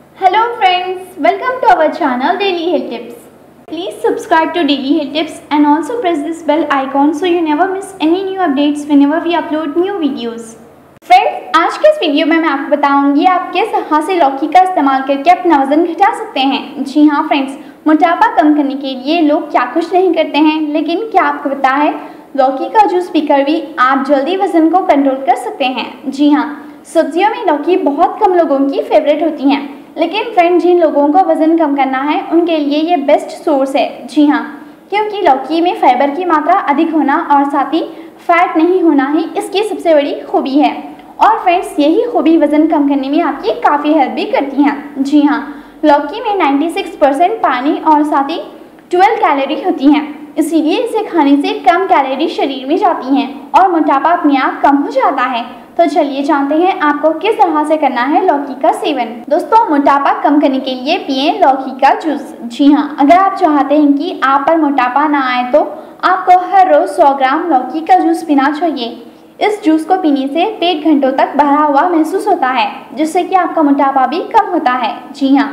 Hello friends, welcome to our channel Daily Health Tips. Please subscribe to Daily Health Tips and also press this bell icon so you never miss any new updates whenever we upload new videos. Friends आज के इस video में मैं आपको बताऊँगी आप किस तरह से लौकी का इस्तेमाल करके अपना वज़न घटा सकते हैं जी हाँ फ्रेंड्स मोटापा कम करने के लिए लोग क्या कुछ नहीं करते हैं लेकिन क्या आपको पता है लौकी का जूस पीकर भी आप जल्दी वज़न को कंट्रोल कर सकते हैं जी हाँ सब्जियों में लौकी बहुत कम लोगों की फेवरेट होती हैं लेकिन फ्रेंड जिन लोगों को वज़न कम करना है, उनके लिए ये बेस्ट सोर्स है। जी हाँ क्योंकि लौकी में फाइबर की मात्रा अधिक होना और साथ ही फैट नहीं होना ही इसकी सबसे बड़ी खूबी है। और फ्रेंड्स यही खूबी वज़न कम करने में आपकी काफ़ी हेल्प भी करती हैं। जी हाँ लौकी में 96 परसेंट पानी और साथ ही 12 कैलोरी होती हैं। इसीलिए इसे खाने से कम कैलोरी शरीर में जाती हैं और मोटापा अपने आप कम हो जाता है। तो चलिए जानते हैं आपको किस तरह से करना है लौकी का सेवन। दोस्तों, मोटापा कम करने के लिए पिए लौकी का जूस। जी हाँ अगर आप चाहते हैं कि आप पर मोटापा ना आए तो आपको हर रोज 100 ग्राम लौकी का जूस पीना चाहिए। इस जूस को पीने से पेट घंटों तक भरा हुआ महसूस होता है, जिससे कि आपका मोटापा भी कम होता है। जी हाँ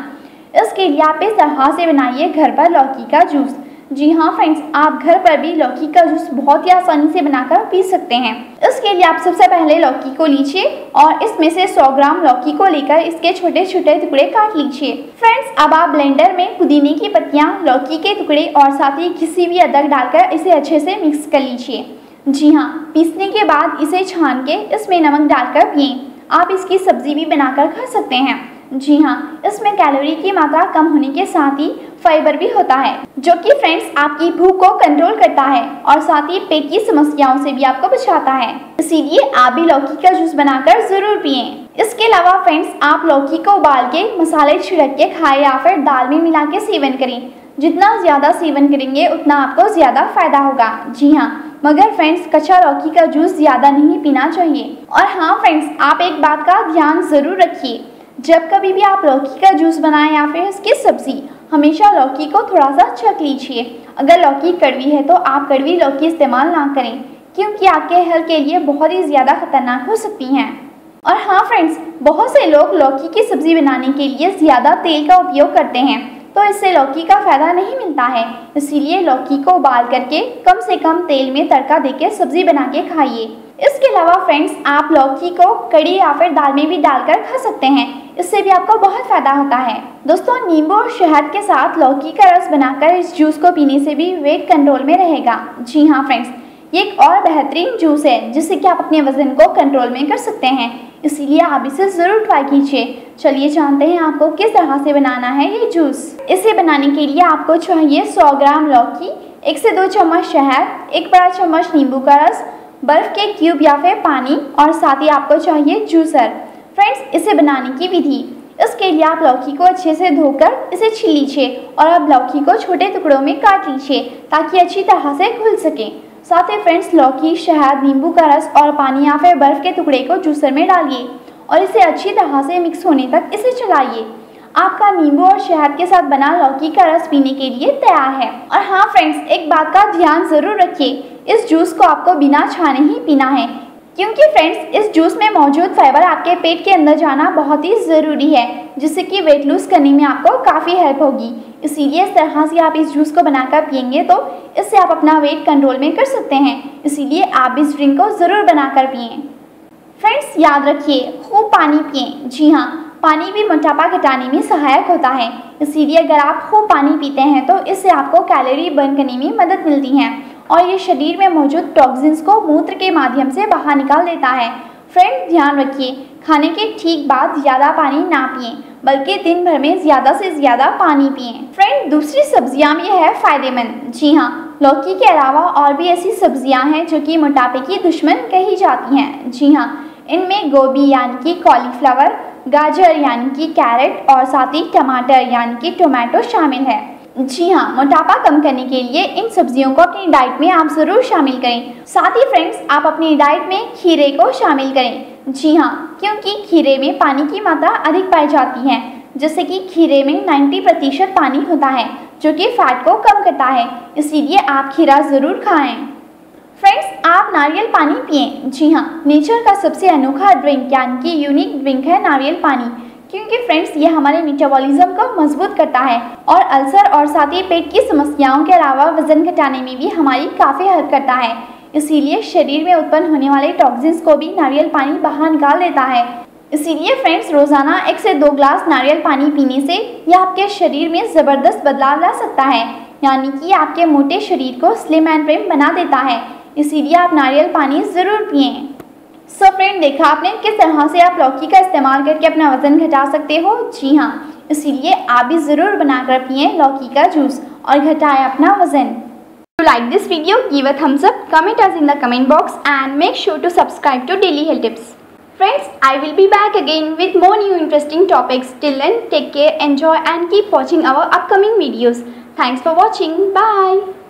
इसके लिए आप इस तरह से बनाइए घर पर लौकी का जूस। जी हाँ फ्रेंड्स आप घर पर भी लौकी का जूस बहुत ही आसानी से बनाकर पी सकते हैं। इसके लिए आप सबसे पहले लौकी को लीजिए और इसमें से 100 ग्राम लौकी को लेकर इसके छोटे छोटे टुकड़े काट लीजिए। फ्रेंड्स अब आप ब्लेंडर में पुदीने की पत्तियाँ, लौकी के टुकड़े और साथ ही किसी भी अदरक डालकर इसे अच्छे से मिक्स कर लीजिए। जी हाँ पीसने के बाद इसे छान के इसमें नमक डालकर पिए। आप इसकी सब्ज़ी भी बनाकर खा सकते हैं। जी हाँ इसमें कैलोरी की मात्रा कम होने के साथ ही फाइबर भी होता है, जो कि फ्रेंड्स आपकी भूख को कंट्रोल करता है और साथ ही पेट की समस्याओं से भी आपको बचाता है। इसीलिए आप भी लौकी का जूस बनाकर ज़रूर पिए। इसके अलावा फ्रेंड्स आप लौकी को उबाल के मसाले छिड़क के खाएँ या फिर दाल में मिला के सेवन करें। जितना ज़्यादा सेवन करेंगे, उतना आपको ज़्यादा फ़ायदा होगा। जी हाँ मगर फ्रेंड्स कच्चा लौकी का जूस ज़्यादा नहीं पीना चाहिए। और हाँ फ्रेंड्स आप एक बात का ध्यान ज़रूर रखिए। जब कभी भी आप लौकी का जूस बनाएँ या फिर इसकी सब्ज़ी, हमेशा लौकी को थोड़ा सा छक लीजिए। अगर लौकी कड़वी है तो आप कड़वी लौकी इस्तेमाल ना करें, क्योंकि आपके हेल्थ के लिए बहुत ही ज़्यादा खतरनाक हो सकती हैं। और हाँ फ्रेंड्स, बहुत से लोग लौकी की सब्ज़ी बनाने के लिए ज़्यादा तेल का उपयोग करते हैं तो इससे लौकी का फ़ायदा नहीं मिलता है। इसीलिए लौकी को उबाल करके कम से कम तेल में तड़का देके सब्ज़ी बना के खाइए। इसके अलावा फ्रेंड्स, आप लौकी को कड़ी या फिर दाल में भी डालकर खा सकते हैं। इससे भी आपको बहुत फ़ायदा होता है। दोस्तों, नींबू और शहद के साथ लौकी का रस बनाकर इस जूस को पीने से भी वेट कंट्रोल में रहेगा। जी हाँ फ्रेंड्स ये एक और बेहतरीन जूस है, जिससे कि आप अपने वज़न को कंट्रोल में कर सकते हैं। इसीलिए आप इसे ज़रूर ट्राई कीजिए। चलिए जानते हैं आपको किस तरह से बनाना है ये जूस। इसे बनाने के लिए आपको चाहिए 100 ग्राम लौकी, एक से दो चम्मच शहद, एक बड़ा चम्मच नींबू का रस, बर्फ़ के क्यूब या फिर पानी, और साथ ही आपको चाहिए जूसर। फ्रेंड्स इसे बनाने की विधि। इसके लिए आप लौकी को अच्छे से धोकर इसे छील लीजिए और अब लौकी को छोटे टुकड़ों में काट लीजिए ताकि अच्छी तरह से घुल सके। साथ ही फ्रेंड्स लौकी, शहद, नींबू का रस और पानी या फिर बर्फ़ के टुकड़े को जूसर में डालिए और इसे अच्छी तरह से मिक्स होने तक इसे चलाइए। आपका नींबू और शहद के साथ बना लौकी का रस पीने के लिए तैयार है। और हाँ फ्रेंड्स एक बात का ध्यान ज़रूर रखिए। इस जूस को आपको बिना छाने ही पीना है। क्योंकि फ्रेंड्स, इस जूस में मौजूद फाइबर आपके पेट के अंदर जाना बहुत ही ज़रूरी है, जिससे कि वेट लूज़ करने में आपको काफ़ी हेल्प होगी। इसीलिए इस तरह से आप इस जूस को बनाकर पियेंगे तो इससे आप अपना वेट कंट्रोल में कर सकते हैं। इसीलिए आप इस ड्रिंक को ज़रूर बनाकर पिए। फ्रेंड्स, याद रखिए, खूब पानी पिए। जी हाँ पानी भी मोटापा घटाने में सहायक होता है। इसीलिए अगर आप खूब पानी पीते हैं तो इससे आपको कैलोरी बर्न करने में मदद मिलती है। और ये शरीर में मौजूद टॉक्सिन्स को मूत्र के माध्यम से बाहर निकाल देता है। फ्रेंड ध्यान रखिए, खाने के ठीक बाद ज़्यादा पानी ना पिए, बल्कि दिन भर में ज़्यादा से ज़्यादा पानी पिए। फ्रेंड दूसरी सब्ज़ियाँ भी है फ़ायदेमंद। जी हाँ लौकी के अलावा और भी ऐसी सब्ज़ियाँ हैं जो कि मोटापे की दुश्मन कही जाती हैं। जी हाँ इनमें गोभी यानी कि कॉलीफ्लावर गाजर यानी कि कैरेट और साथ ही टमाटर यानी कि टोमेटो शामिल है। जी हाँ मोटापा कम करने के लिए इन सब्जियों को अपनी डाइट में आप ज़रूर शामिल करें। साथ ही फ्रेंड्स आप अपनी डाइट में खीरे को शामिल करें। जी हाँ क्योंकि खीरे में पानी की मात्रा अधिक पाई जाती है, जैसे कि खीरे में 90 प्रतिशत पानी होता है, जो कि फैट को कम करता है। इसीलिए आप खीरा ज़रूर खाएँ। फ्रेंड्स आप नारियल पानी पिए। जी हाँ नेचर का सबसे अनोखा ड्रिंक यानी कि यूनिक ड्रिंक है नारियल पानी। क्योंकि फ्रेंड्स ये हमारे मेटाबॉलिज्म को मज़बूत करता है और अल्सर और साथ ही पेट की समस्याओं के अलावा वज़न घटाने में भी हमारी काफ़ी हेल्प करता है। इसीलिए शरीर में उत्पन्न होने वाले टॉक्सिन्स को भी नारियल पानी बाहर निकाल देता है। इसीलिए फ्रेंड्स रोज़ाना एक से दो ग्लास नारियल पानी पीने से यह आपके शरीर में ज़बरदस्त बदलाव ला सकता है, यानी कि आपके मोटे शरीर को स्लिम एंड प्रेम बना देता है। इसीलिए आप नारियल पानी ज़रूर पिए। सो फ्रेंड देखा आपने किस तरह से आप लौकी का इस्तेमाल करके अपना वज़न घटा सकते हो जी हाँ इसीलिए आप भी ज़रूर बनाकर पिए लौकी का जूस और घटाएँ अपना वज़न to like this video give a thumbs up comment us in the comment box and make sure to subscribe to daily health tips Friends, I will be back again with more new interesting topics. Till then, take care, enjoy and keep watching our upcoming videos. Thanks for watching. Bye.